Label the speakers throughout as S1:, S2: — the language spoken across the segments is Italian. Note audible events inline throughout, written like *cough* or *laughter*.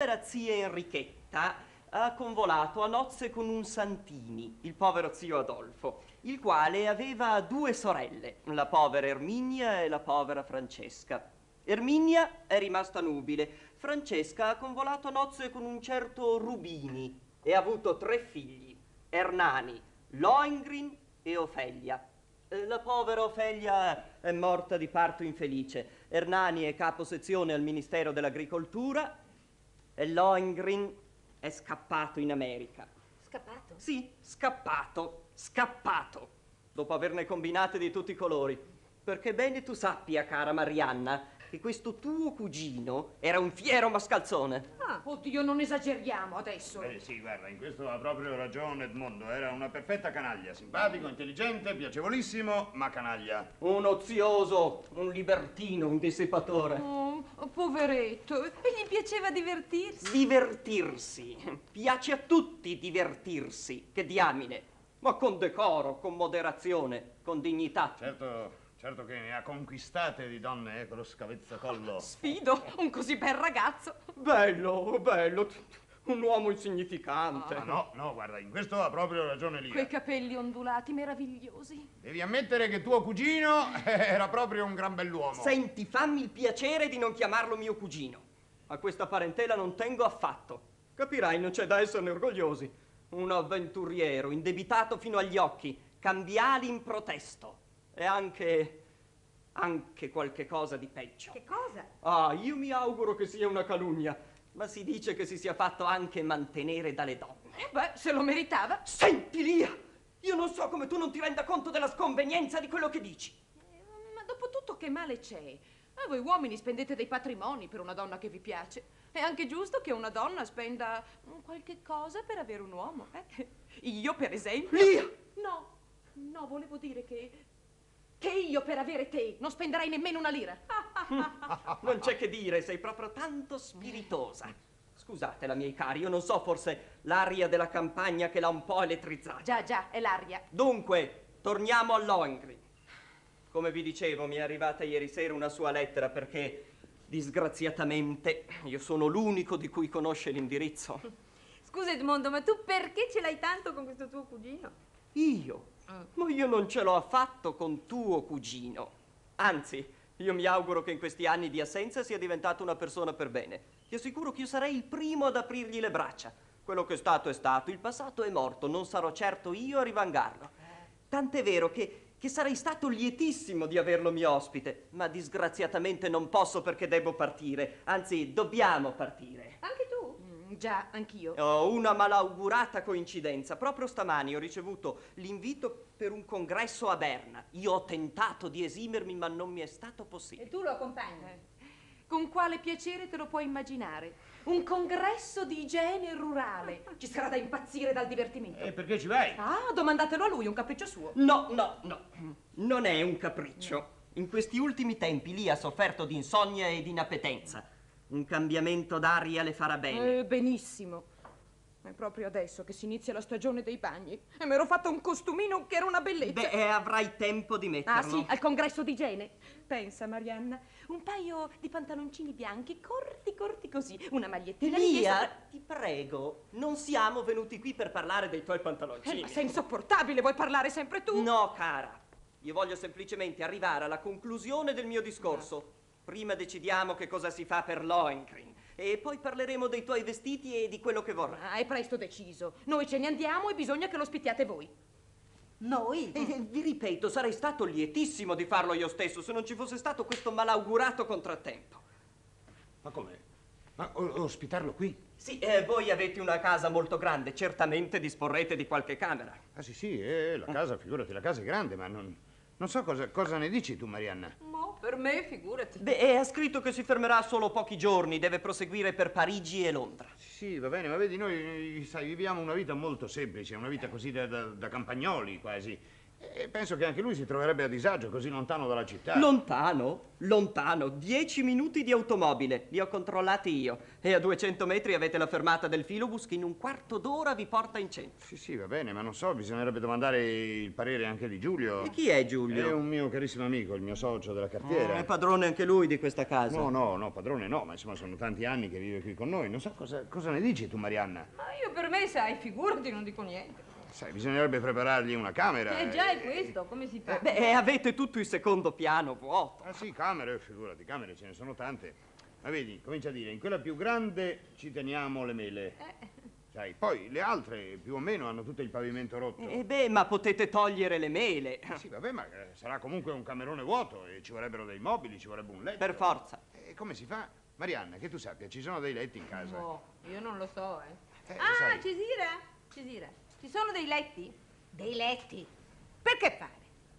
S1: Era zia Enrichetta ha convolato a nozze con un Santini, il povero zio Adolfo, il quale aveva due sorelle, la povera Erminia e la povera Francesca. Erminia è rimasta nubile, Francesca ha convolato a nozze con un certo Rubini e ha avuto tre figli, Ernani, Lohengrin e Ofelia. Eh, La povera Ofelia è morta di parto infelice. Ernani è capo sezione al Ministero dell'Agricoltura e Lohengrin è scappato in America.
S2: Scappato?
S1: Sì, scappato, scappato, dopo averne combinate di tutti i colori. Perché bene tu sappia, cara Marianna, che questo tuo cugino era un fiero mascalzone.
S2: Ah, oddio, non esageriamo adesso.
S3: Eh sì, guarda, in questo ha proprio ragione Edmondo. Era una perfetta canaglia. Simpatico, intelligente, piacevolissimo, ma canaglia.
S1: Un ozioso, un libertino, un dissipatore.
S2: Oh, poveretto, e gli piaceva divertirsi.
S1: Divertirsi. Piace a tutti divertirsi. Che diamine. Ma con decoro, con moderazione, con dignità.
S3: Certo, certo che ne ha conquistate di donne, eh, quello scavezzacollo.
S2: Sfido, un così bel ragazzo.
S1: Bello, bello. Un uomo insignificante.
S3: Ah, no, no, guarda, in questo ha proprio ragione lì.
S2: Quei capelli ondulati meravigliosi.
S3: Devi ammettere che tuo cugino era proprio un gran bell'uomo.
S1: Senti, fammi il piacere di non chiamarlo mio cugino. A questa parentela non tengo affatto. Capirai, non c'è da esserne orgogliosi. Un avventuriero, indebitato fino agli occhi, cambiali in protesto. E anche. anche qualche cosa di peggio.
S2: Che cosa?
S1: Ah, io mi auguro che sia una calunnia, ma si dice che si sia fatto anche mantenere dalle donne.
S2: Eh beh, se lo meritava.
S1: Senti, Lia! Io non so come tu non ti renda conto della sconvenienza di quello che dici.
S2: Eh, Ma dopo tutto che male c'è? Eh, voi uomini spendete dei patrimoni per una donna che vi piace. È anche giusto che una donna spenda qualche cosa per avere un uomo. eh? Io, per esempio.
S1: Lia!
S2: No, no, volevo dire che. che io per avere te non spenderei nemmeno una lira. *laughs*
S1: Non c'è che dire, sei proprio tanto spiritosa. Scusatela, miei cari, io non so, forse l'aria della campagna che l'ha un po' elettrizzata.
S2: Già, già, è l'aria.
S1: Dunque, torniamo a Lohengrin. Come vi dicevo, mi è arrivata ieri sera una sua lettera perché, disgraziatamente, io sono l'unico di cui conosce l'indirizzo.
S4: Scusa Edmondo, ma tu perché ce l'hai tanto con questo tuo cugino?
S1: Io? Ma io non ce l'ho affatto con tuo cugino. Anzi, io mi auguro che in questi anni di assenza sia diventato una persona per bene. Ti assicuro che io sarei il primo ad aprirgli le braccia. Quello che è stato è stato, il passato è morto, non sarò certo io a rivangarlo. Tant'è vero che, che sarei stato lietissimo di averlo mio ospite, ma disgraziatamente non posso perché devo partire. Anzi, dobbiamo partire.
S4: Anche tu?
S2: Mm, già, anch'io.
S1: Ho una malaugurata coincidenza. Proprio stamani ho ricevuto l'invito per un congresso a Berna. Io ho tentato di esimermi, ma non mi è stato possibile.
S4: E tu lo accompagni?
S2: Con quale piacere te lo puoi immaginare? Un congresso di igiene rurale. Ci sarà da impazzire dal divertimento.
S3: E perché ci vai?
S2: Ah, domandatelo a lui, un capriccio suo.
S1: No, no, no. Non è un capriccio. In questi ultimi tempi lì ha sofferto di insonnia e di inappetenza. Un cambiamento d'aria le farà bene.
S2: Eh, benissimo. È proprio adesso che si inizia la stagione dei bagni. E mi ero fatto un costumino che era una bellezza.
S1: Beh, eh, avrai tempo di metterlo.
S2: Ah sì, al congresso di igiene. Pensa, Marianna, un paio di pantaloncini bianchi, corti, corti così, una magliettina
S1: Lia,
S2: richiesta-
S1: ti prego, non siamo venuti qui per parlare dei tuoi
S2: Eh,
S1: pantaloncini.
S2: ma sei insopportabile, vuoi parlare sempre tu?
S1: No, cara. Io voglio semplicemente arrivare alla conclusione del mio discorso. Prima decidiamo che cosa si fa per Lohengrin e poi parleremo dei tuoi vestiti e di quello che vorrai.
S2: Ah, è presto deciso. Noi ce ne andiamo e bisogna che lo ospitiate voi.
S4: Noi?
S1: E e vi ripeto, sarei stato lietissimo di farlo io stesso se non ci fosse stato questo malaugurato contrattempo.
S3: Ma come? Ma o- ospitarlo qui?
S1: Sì, eh, voi avete una casa molto grande, certamente disporrete di qualche camera.
S3: Ah sì sì, eh, la casa, figurati, la casa è grande, ma non, non so cosa, cosa ne dici tu, Marianna.
S4: Per me, figurati.
S1: Beh, e ha scritto che si fermerà solo pochi giorni, deve proseguire per Parigi e Londra.
S3: Sì, va bene, ma vedi, noi, sai, viviamo una vita molto semplice, una vita così da, da- da campagnoli quasi. E penso che anche lui si troverebbe a disagio così lontano dalla città.
S1: Lontano? Lontano, 10 minuti di automobile, li ho controllati io. E a 200 metri avete la fermata del filobus che in un quarto d'ora vi porta in centro.
S3: Sì, sì, va bene, ma non so, bisognerebbe domandare il parere anche di Giulio.
S1: E chi è Giulio?
S3: È un mio carissimo amico, il mio socio della cartiera.
S1: È padrone anche lui di questa casa.
S3: No, no, no, padrone no, ma insomma sono tanti anni che vive qui con noi. Non so cosa, cosa ne dici tu, Marianna?
S4: Ma io per me, sai, figurati, non dico niente.
S3: Sai, bisognerebbe preparargli una camera.
S4: Eh già, è questo, come si fa?
S1: Eh, Beh, e avete tutto il secondo piano vuoto.
S3: Ah sì, camere, figurati, camere ce ne sono tante. Ma vedi, comincia a dire, in quella più grande ci teniamo le mele. Sai, poi le altre più o meno hanno tutto il pavimento rotto.
S1: E beh, ma potete togliere le mele.
S3: Sì, vabbè, ma eh, sarà comunque un camerone vuoto e ci vorrebbero dei mobili, ci vorrebbe un letto.
S1: Per forza.
S3: E come si fa? Marianna, che tu sappia, ci sono dei letti in casa.
S4: No, io non lo so, eh.
S3: Eh,
S4: ah,
S3: sai.
S4: Cesira, Cesira, ci sono dei letti? Dei letti? Per che fare?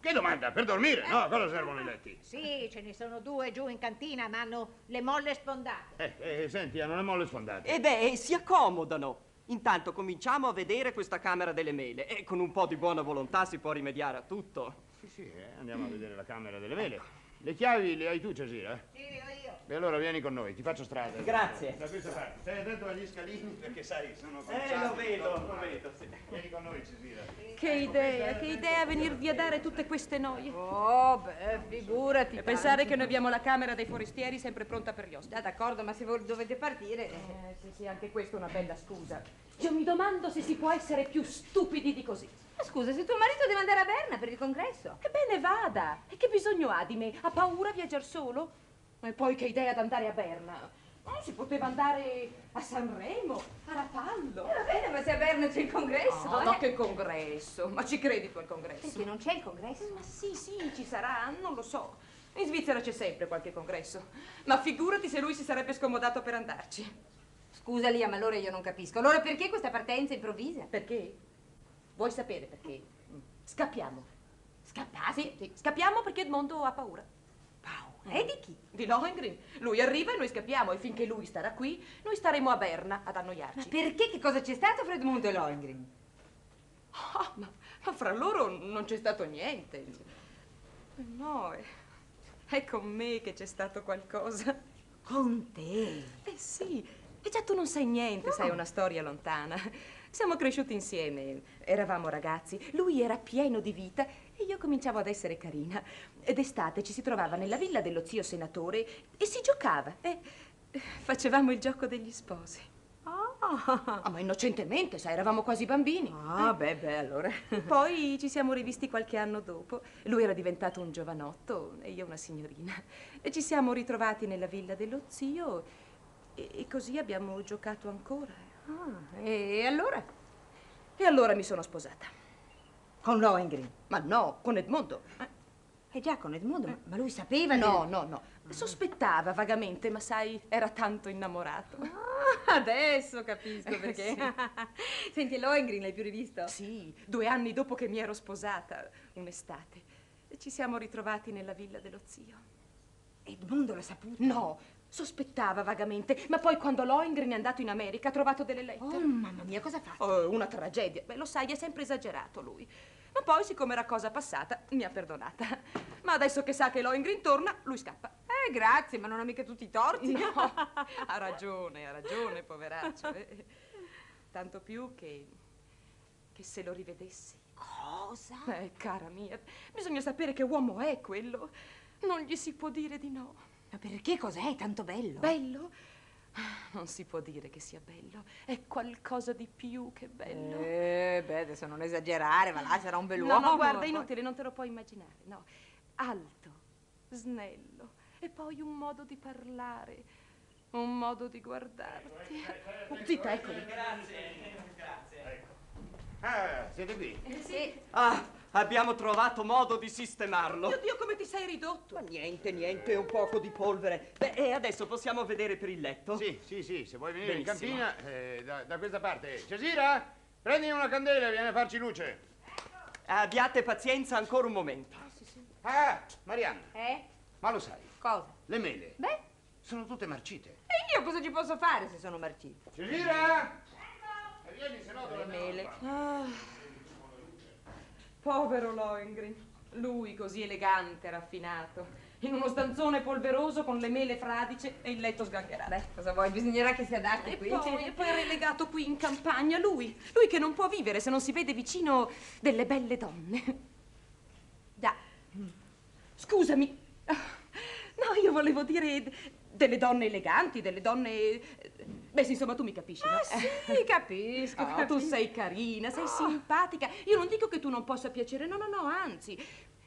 S3: Che domanda? Per dormire? No, a cosa servono i letti?
S5: Sì, ce ne sono due giù in cantina, ma hanno le molle sfondate.
S3: Eh, eh, senti, hanno le molle sfondate.
S1: E beh, si accomodano. Intanto cominciamo a vedere questa camera delle mele e con un po' di buona volontà si può rimediare a tutto.
S3: Sì, sì, eh, andiamo a vedere la camera delle mele. Le chiavi le hai tu, Cesira?
S5: Sì, io, io.
S3: E allora vieni con noi, ti faccio strada.
S1: Grazie.
S3: Da questa parte. Stai attento agli scalini perché sai, sono
S1: Eh, lo vedo, lo vedo, sì.
S3: Vieni con noi, Cesira.
S2: Che idea, che idea venirvi a dare tutte queste noie.
S4: Oh, beh, figurati.
S2: E pensare che noi abbiamo la camera dei forestieri sempre pronta per gli ospiti.
S4: Ah, d'accordo, ma se voi dovete partire...
S2: Eh, sì, sì, anche questa è una bella scusa. Io mi domando se si può essere più stupidi di così.
S4: Ma scusa, se tuo marito deve andare a Berna per il congresso...
S2: Ebbene vada. E che bisogno ha di me? Ha paura a viaggiare solo? E poi che idea d'andare a Berna? Non si poteva andare a Sanremo, a Rapallo.
S4: Eh, va bene, ma se a Berna c'è il congresso...
S2: No,
S4: eh?
S2: no, che congresso. Ma ci credi tu al congresso?
S4: Perché non c'è il congresso?
S2: Ma sì, sì, ci sarà, non lo so. In Svizzera c'è sempre qualche congresso. Ma figurati se lui si sarebbe scomodato per andarci.
S4: Scusa, Lia, ma allora io non capisco. Allora perché questa partenza improvvisa?
S2: Perché? Vuoi sapere perché? Scappiamo.
S4: Scappate?
S2: Sì, sì, scappiamo perché Edmondo ha paura.
S4: E di chi?
S2: Di Lohengrin. Lui arriva e noi scappiamo e finché lui starà qui, noi staremo a Berna ad
S4: Ma
S2: annoiarci.
S4: perché? Che cosa c'è stato fra Edmundo e Lohengrin?
S2: Ah, ma, ma fra loro non c'è stato niente. No, è, è con me che c'è stato qualcosa.
S4: Con te?
S2: Eh sì, e già tu non sai niente, sai, è una storia lontana. Siamo cresciuti insieme, eravamo ragazzi, lui era pieno di vita e io cominciavo ad essere carina. Ed estate ci si trovava nella villa dello zio senatore e si giocava. E facevamo il gioco degli sposi.
S4: Ah,
S2: Ah, ma innocentemente, sai, eravamo quasi bambini.
S4: ah beh, beh, allora...
S2: Poi ci siamo rivisti qualche anno dopo. Lui era diventato un giovanotto e io una signorina. E ci siamo ritrovati nella villa dello zio e, e così abbiamo giocato ancora.
S4: Ah, e allora?
S2: E allora mi sono sposata.
S4: Con Lohengrin?
S2: Ma no, con Edmondo. Eh,
S4: Eh già, con Edmundo, ma, ma lui sapeva
S2: No,
S4: del-
S2: no, no. Sospettava vagamente, ma sai, era tanto innamorato.
S4: Ah, adesso capisco perché. *laughs* Senti, Lohengrin l'hai più rivisto?
S2: Sì, due anni dopo che mi ero sposata, un'estate. Ci siamo ritrovati nella villa dello zio.
S4: Edmundo l'ha saputo?
S2: No, sospettava vagamente, ma poi quando Lohengrin è andato in America ha trovato delle
S4: Oh,
S2: lettere.
S4: mamma mia, cosa ha fatto?
S2: Oh, una tragedia. Beh, lo sai, è sempre esagerato lui. Ma poi, siccome era cosa passata, mi ha perdonata. Ma adesso che sa che Lohengrin torna, lui scappa.
S4: Eh, grazie, ma non ha mica tutti i torti.
S2: No, *laughs* ha ragione, ha ragione, poveraccio. eh. Tanto più che... che se lo rivedessi.
S4: Cosa?
S2: Eh, cara mia, bisogna sapere che uomo è quello. Non gli si può dire di no.
S4: Ma perché cos'è tanto bello?
S2: Bello? Non si può dire che sia bello. È qualcosa di più che bello.
S4: Eh, beh, adesso non esagerare, ma là sarà un bell'uomo.
S2: No, no, guarda, inutile, non te lo puoi immaginare. No, alto, snello e poi un modo di parlare, un modo di guardarti. Zita, eccoli.
S3: Ah, siete qui?
S4: Sì.
S1: Ah, abbiamo trovato modo di sistemarlo.
S2: Mio Dio, come ti sei ridotto?
S1: Ma niente, niente, un poco di polvere. Beh, e adesso possiamo vedere per il letto?
S3: Sì, sì, sì, se vuoi venire
S1: Benissimo.
S3: in cantina, eh, da, da questa parte. Cesira, prendi una candela e vieni a farci luce.
S1: Abbiate pazienza ancora un momento.
S3: Ah, Marianna,
S4: Eh?
S3: ma lo sai,
S4: Cosa?
S3: le mele
S4: Beh,
S3: sono tutte marcite.
S4: e io cosa ci posso fare se sono marcite?
S3: Cesira! E vieni, se no la
S4: mele.
S3: fare.
S2: Povero Lohengrin. Lui così elegante, raffinato. In uno stanzone polveroso con le mele fradice e il letto sgangherato.
S4: Beh, cosa vuoi? Bisognerà che si adatti
S2: E
S4: qui.
S2: poi, e poi relegato qui in campagna, lui, lui che non può vivere se non si vede vicino delle belle donne. Già. Scusami. No, io volevo dire delle donne eleganti, delle donne... Beh, sì, insomma, tu mi capisci, no?
S4: Ah, sì, *laughs* capisco.
S2: Oh, tu
S4: capisco.
S2: sei carina, sei simpatica. Io non dico che tu non possa piacere, no, no, no, anzi.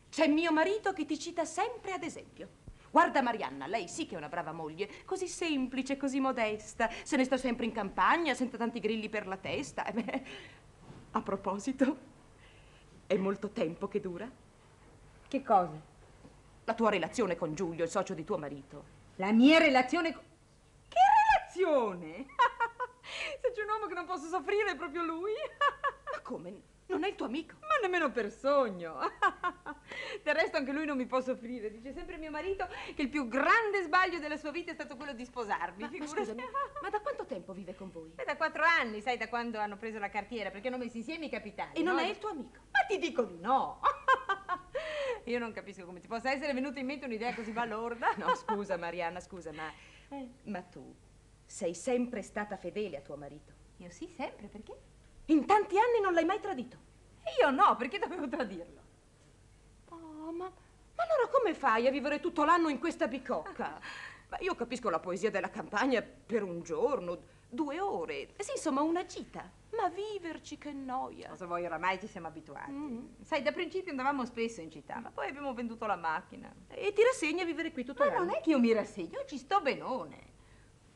S2: C'è mio marito che ti cita sempre ad esempio. Guarda Marianna, lei sì che è una brava moglie, così semplice, così modesta, se ne sta sempre in campagna, senza tanti grilli per la testa. Eh beh, a proposito, è molto tempo che dura
S4: Che cosa?
S2: la tua relazione con Giulio, il socio di tuo marito.
S4: La mia relazione con... Che relazione? *laughs* Se c'è un uomo che non posso soffrire è proprio lui. *laughs*
S2: Ma come? Non è il tuo amico?
S4: Ma nemmeno per sogno. *laughs* Del resto anche lui non mi può soffrire. Dice sempre mio marito che il più grande sbaglio della sua vita è stato quello di sposarmi.
S2: Ma, ma
S4: figurati.
S2: scusami, ma da quanto tempo vive con voi?
S4: È da quattro anni, sai, da quando hanno preso la cartiera, perché hanno messo insieme i capitali.
S2: E non
S4: no?
S2: è il tuo amico?
S4: Ma ti dico di no. Io non capisco come ti possa essere venuta in mente un'idea così balorda.
S2: No, scusa Marianna, scusa, ma,
S4: Eh.
S2: ma tu sei sempre stata fedele a tuo marito.
S4: Io sì, sempre, perché?
S2: In tanti anni non l'hai mai tradito.
S4: E io no, perché dovevo tradirlo?
S2: Oh, ma, ma allora come fai a vivere tutto l'anno in questa bicocca? *laughs* Ma io capisco la poesia della campagna per un giorno, due ore. Sì, insomma, una gita. Ma viverci che noia.
S4: Cosa vuoi, oramai ci siamo abituati.
S2: Mm.
S4: Sai, da principio andavamo spesso in città, ma poi abbiamo venduto la macchina.
S2: E ti rassegni a vivere qui tutto
S4: Ma
S2: l'anno.
S4: non è che io mi rassegno, io ci sto benone.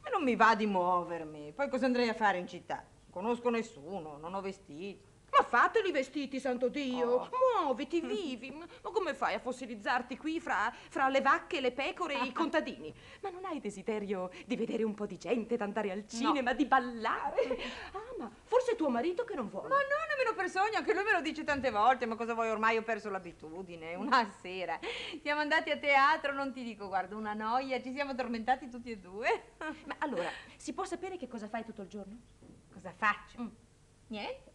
S4: Ma non mi va di muovermi. Poi cosa andrei a fare in città? Non conosco nessuno, non ho vestiti.
S2: Ma fateli i vestiti, santo Dio!
S4: Oh.
S2: Muoviti, vivi! *laughs* Ma come fai a fossilizzarti qui fra, fra le vacche, le pecore e i *laughs* contadini? Ma non hai desiderio di vedere un po' di gente, di andare al cinema, di ballare? Ah, ma forse tuo marito che non vuole?
S4: Ma no, nemmeno per sogno, anche lui me lo dice tante volte, ma cosa vuoi, ormai ho perso l'abitudine. Una sera siamo andati a teatro, non ti dico, guarda, una noia, ci siamo addormentati tutti e due.
S2: Ma allora, si può sapere che cosa fai tutto il giorno?
S4: Cosa faccio?
S2: Mm.
S4: Niente.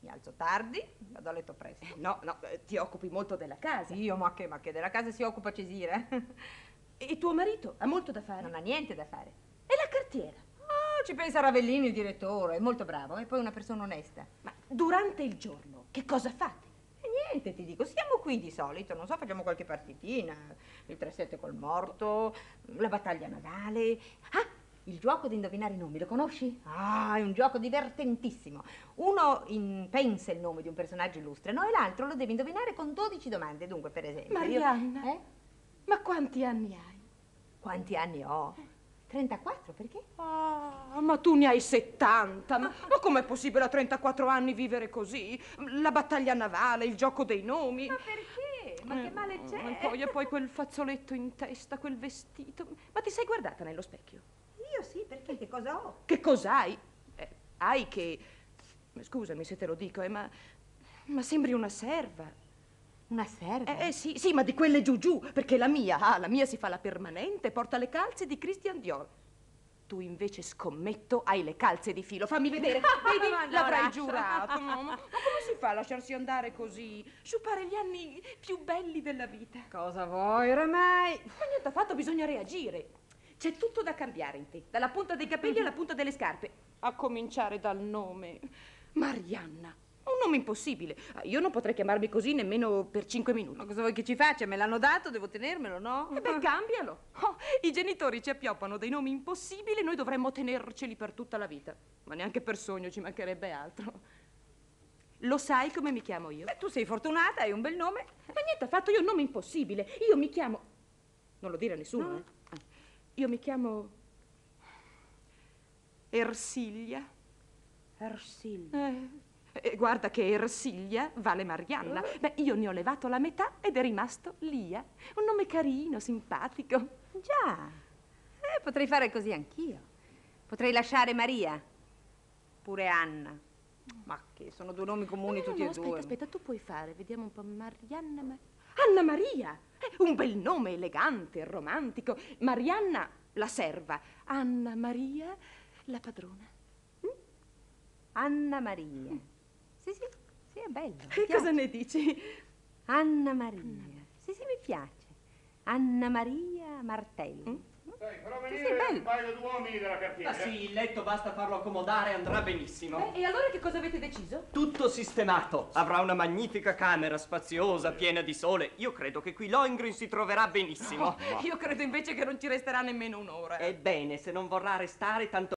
S4: Mi alzo tardi, vado a letto presto.
S2: No, no, eh, ti occupi molto della casa.
S4: Io, ma che, ma che della casa si occupa Cesire. *laughs*
S2: E tuo marito ha molto da fare?
S4: Non ha niente da fare.
S2: E la cartiera?
S4: Ah, ci pensa Ravellini, il direttore, è molto bravo, e poi una persona onesta.
S2: Ma durante il giorno che cosa fate?
S4: Niente, ti dico, siamo qui di solito, non so, facciamo qualche partitina, il 3-7 col morto, la battaglia navale. Ah, il gioco di indovinare i nomi, lo conosci? Ah, è un gioco divertentissimo. Uno in- pensa il nome di un personaggio illustre, no? E l'altro lo deve indovinare con 12 domande. Dunque, per esempio... io-
S2: Marianna?
S4: Eh?
S2: Ma quanti anni hai?
S4: Quanti anni ho? 34, perché?
S2: Ah, ma tu ne hai 70. Ma, ma com'è possibile a 34 anni vivere così? La battaglia navale, il gioco dei nomi.
S4: Ma perché? Ma che
S2: Eh,
S4: male c'è?
S2: E poi, e poi quel fazzoletto in testa, quel vestito. Ma ti sei guardata nello specchio?
S4: Io sì, perché? Che cosa ho?
S2: Che cos'hai? Eh, hai che... Scusami se te lo dico, eh, ma... Ma sembri una serva.
S4: Una serva?
S2: Eh, eh, sì, sì, ma di quelle giù giù, perché la mia, ah, la mia si fa la permanente, porta le calze di Christian Dior. Tu invece scommetto hai le calze di filo. Fammi vedere, *laughs* vedi?
S4: No,
S2: L'avrai
S4: lascia.
S2: giurato. Ma, ma *laughs* come si fa a lasciarsi andare così? Sciupare gli anni più belli della vita.
S4: Cosa vuoi oramai?
S2: Ma niente affatto, bisogna reagire. C'è tutto da cambiare in te, dalla punta dei capelli alla punta delle scarpe. A cominciare dal nome. Marianna. Un nome impossibile. Ah, Io non potrei chiamarmi così nemmeno per cinque minuti.
S4: Ma cosa vuoi che ci faccia? Me l'hanno dato, devo tenermelo, no?
S2: E beh, cambialo. Oh, I genitori ci appioppano dei nomi impossibili e noi dovremmo tenerceli per tutta la vita. Ma neanche per sogno ci mancherebbe altro. Lo sai come mi chiamo io?
S4: Beh, tu sei fortunata, hai un bel nome.
S2: Ma niente, ha fatto io un nome impossibile. Io mi chiamo... Non lo dire a nessuno,
S4: No.
S2: eh. Io mi chiamo... Ersilia.
S4: Ersilia.
S2: Eh, eh, guarda che Ersilia vale Marianna. Beh, io ne ho levato la metà ed è rimasto Lia. Un nome carino, simpatico.
S4: Già. Eh, potrei fare così anch'io. Potrei lasciare Maria. Pure Anna. Ma che sono due nomi comuni
S2: No,
S4: tutti
S2: no,
S4: e
S2: aspetta,
S4: due.
S2: aspetta, tu puoi fare, vediamo un po'. Marianna Ma- Anna Maria! Eh, un bel nome, elegante, romantico. Marianna, la serva. Anna Maria, la padrona.
S4: Anna Maria. Sì, sì. Sì, è bello.
S2: Che *laughs* cosa ne dici?
S4: Anna Maria. Sì, sì, mi piace. Anna Maria Martelli.
S3: Sai, farò venire
S4: sì,
S3: un paio d'uomini della cartiera.
S1: Ma sì, il letto basta farlo accomodare, andrà benissimo.
S2: e allora che cosa avete deciso?
S1: Tutto sistemato. Avrà una magnifica camera spaziosa, piena di sole. Io credo che qui Lohengrin si troverà benissimo. *laughs*
S2: Io credo invece che non ci resterà nemmeno un'ora.
S1: Ebbene, se non vorrà restare, tanto